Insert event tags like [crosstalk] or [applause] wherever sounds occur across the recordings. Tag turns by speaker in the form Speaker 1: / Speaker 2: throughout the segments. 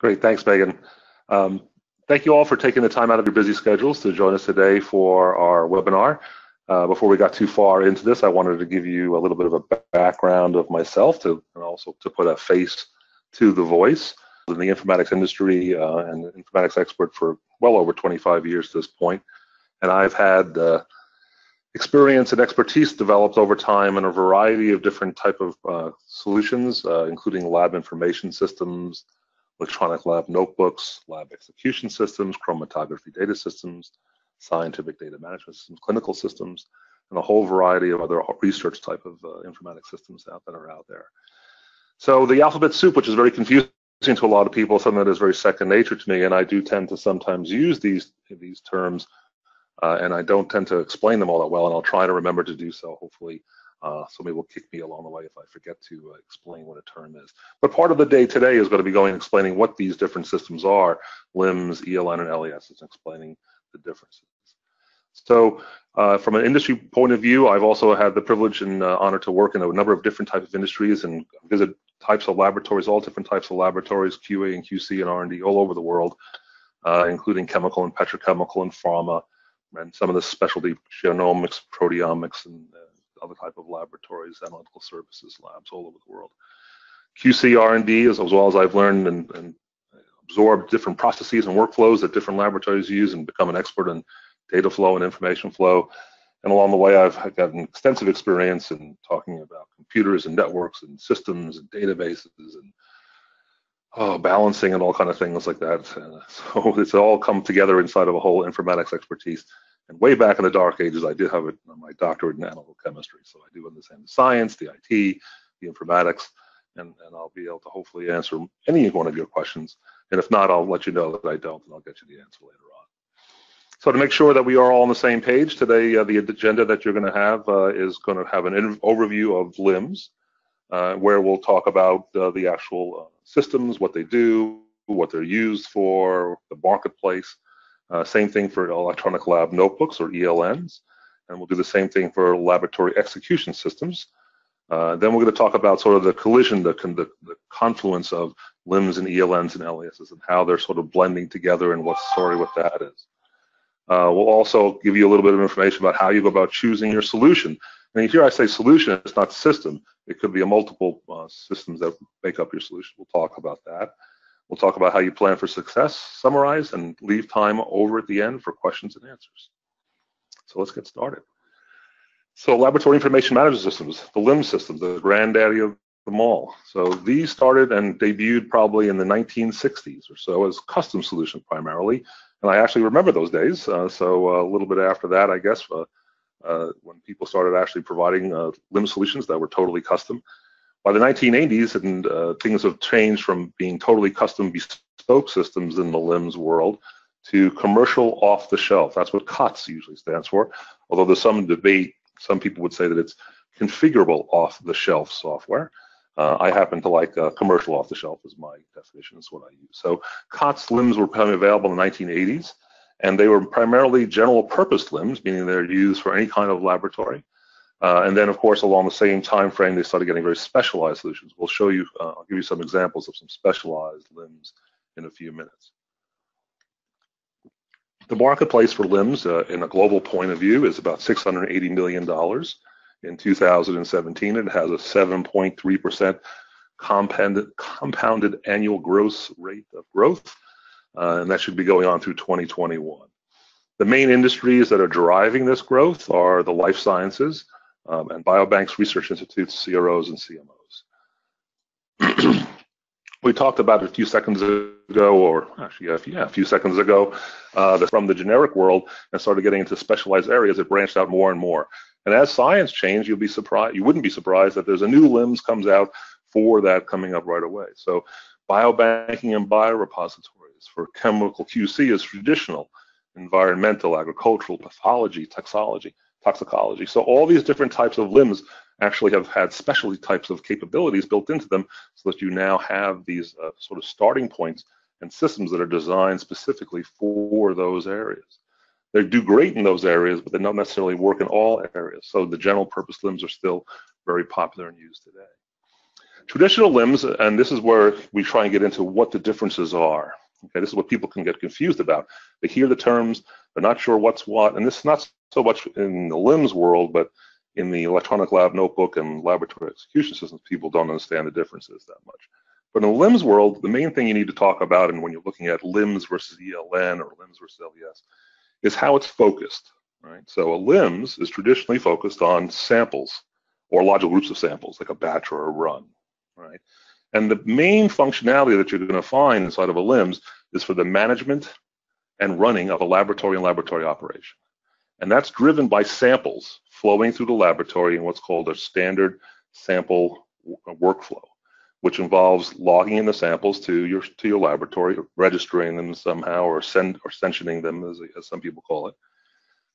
Speaker 1: Great, thanks, Megan. Um, thank you all for taking the time out of your busy schedules to join us today for our webinar. Uh, before we got too far into this, I wanted to give you a little bit of a background of myself to, and also to put a face to the voice. In the informatics industry uh, and informatics expert for well over 25 years to this point, and I've had uh, experience and expertise developed over time in a variety of different type of uh, solutions, uh, including lab information systems, electronic lab notebooks, lab execution systems, chromatography data systems, scientific data management systems, clinical systems, and a whole variety of other research type of uh, informatics systems out that are out there. So the alphabet soup, which is very confusing to a lot of people, something that is very second nature to me, and I do tend to sometimes use these these terms, uh, and I don't tend to explain them all that well, and I'll try to remember to do so, hopefully, uh, somebody will kick me along the way if I forget to uh, explain what a term is. But part of the day today is going to be going explaining what these different systems are, LIMS, ELN, and LES, and explaining the differences. So uh, from an industry point of view, I've also had the privilege and uh, honor to work in a number of different types of industries and visit types of laboratories, all different types of laboratories, QA and QC and R&D all over the world, uh, including chemical and petrochemical and pharma, and some of the specialty genomics, proteomics, and uh, other type of laboratories, analytical services labs all over the world. QC R&D, as, well as I've learned and, and absorbed different processes and workflows that different laboratories use and become an expert in data flow and information flow. And along the way, I've gotten extensive experience in talking about computers and networks and systems and databases and oh, balancing and all kind of things like that. [laughs] so it's all come together inside of a whole informatics expertise. And way back in the dark ages, I did have a, my doctorate in analytical chemistry. So I do understand the science, the IT, the informatics, and, and I'll be able to hopefully answer any one of your questions. And if not, I'll let you know that I don't, and I'll get you the answer later on. So to make sure that we are all on the same page today, uh, the agenda that you're going to have uh, is going to have an overview of LIMS, uh, where we'll talk about uh, the actual uh, systems, what they do, what they're used for, the marketplace, uh, same thing for electronic lab notebooks or ELNs. And we'll do the same thing for laboratory execution systems. Uh, then we're going to talk about sort of the collision, the, the, the, confluence of LIMS and ELNs and LESs and how they're sort of blending together and what story what that is. Uh, we'll also give you a little bit of information about how you go about choosing your solution. And here I say solution, it's not system. It could be a multiple uh, systems that make up your solution. We'll talk about that. We'll talk about how you plan for success, summarize, and leave time over at the end for questions and answers. So let's get started. So laboratory information management systems, the LIMS system, the granddaddy of them all. So these started and debuted probably in the 1960s or so as custom solutions primarily. And I actually remember those days. Uh, so uh, a little bit after that, I guess, uh, uh when people started actually providing uh, LIMS solutions that were totally custom. By the 1980s, and uh, things have changed from being totally custom bespoke systems in the LIMS world to commercial off the shelf. That's what COTS usually stands for. Although there's some debate, some people would say that it's configurable off the shelf software. Uh, I happen to like uh, commercial off the shelf as my definition is what I use. So COTS LIMS were becoming available in the 1980s, and they were primarily general purpose LIMS, meaning they're used for any kind of laboratory. Uh, and then, of course, along the same time frame, they started getting very specialized solutions. We'll show you, uh, I'll give you some examples of some specialized LIMS in a few minutes. The marketplace for LIMS, uh, in a global point of view is about $680 million in 2017. It has a 7.3% compounded, compounded annual gross rate of growth, uh, and that should be going on through 2021. The main industries that are driving this growth are the life sciences, um, and biobanks, research institutes, CROs, and CMOs. [clears throat] we talked about a few seconds ago, or actually, yeah, a few seconds ago, uh, from the generic world and started getting into specialized areas. It branched out more and more. And as science changed, you'll be surprised. You wouldn't be surprised that there's a new LIMS comes out for that coming up right away. So, biobanking and biorepositories for chemical QC is traditional, environmental, agricultural, pathology, toxology toxicology. So all these different types of LIMS actually have had specialty types of capabilities built into them so that you now have these uh, sort of starting points and systems that are designed specifically for those areas. They do great in those areas, but they don't necessarily work in all areas. So the general purpose LIMS are still very popular and used today. Traditional LIMS, and this is where we try and get into what the differences are. Okay, this is what people can get confused about. They hear the terms, they're not sure what's what, and this is not so much in the LIMS world, but in the electronic lab notebook and laboratory execution systems, people don't understand the differences that much. But in the LIMS world, the main thing you need to talk about, and when you're looking at LIMS versus ELN or LIMS versus LES, is how it's focused. Right. So a LIMS is traditionally focused on samples or logical groups of samples, like a batch or a run. Right. And the main functionality that you're going to find inside of a LIMS is for the management and running of a laboratory and laboratory operation. And that's driven by samples flowing through the laboratory in what's called a standard sample workflow, which involves logging in the samples to your to your laboratory, registering them somehow, or send or sessioning them, as, as some people call it.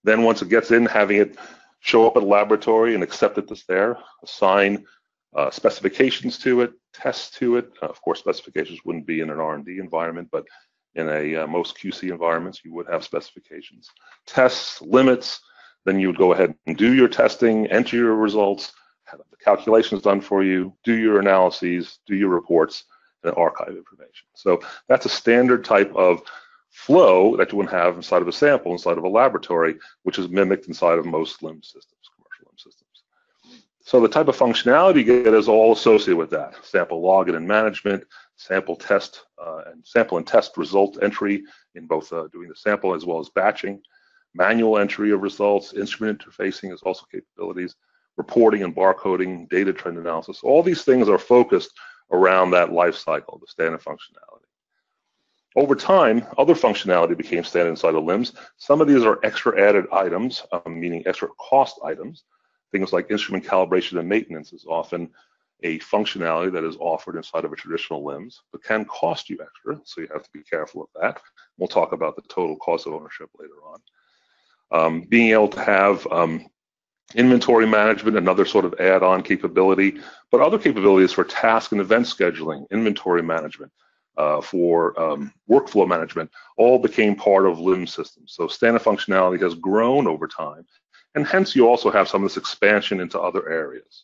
Speaker 1: Then once it gets in, having it show up at the laboratory and accept that it's there, assign uh, specifications to it, tests to it. Uh, of course, specifications wouldn't be in an R&D environment, but in a uh, most QC environments, you would have specifications, tests, limits. Then you would go ahead and do your testing, enter your results, have the calculations done for you, do your analyses, do your reports, and archive information. So that's a standard type of flow that you would have inside of a sample, inside of a laboratory, which is mimicked inside of most LIM systems, commercial LIM systems. So the type of functionality you get is all associated with that. Sample login and management, sample test uh, and sample and test result entry in both uh, doing the sample as well as batching, manual entry of results, instrument interfacing is also capabilities, reporting and barcoding, data trend analysis. All these things are focused around that life cycle, the standard functionality. Over time, other functionality became standard inside of LIMS. Some of these are extra added items, um, meaning extra cost items. Things like instrument calibration and maintenance is often a functionality that is offered inside of a traditional LIMS, but can cost you extra, so you have to be careful of that. We'll talk about the total cost of ownership later on. Um, being able to have um, inventory management, another sort of add-on capability, but other capabilities for task and event scheduling, inventory management, uh, for um, workflow management, all became part of LIMS systems. So standard functionality has grown over time and hence you also have some of this expansion into other areas.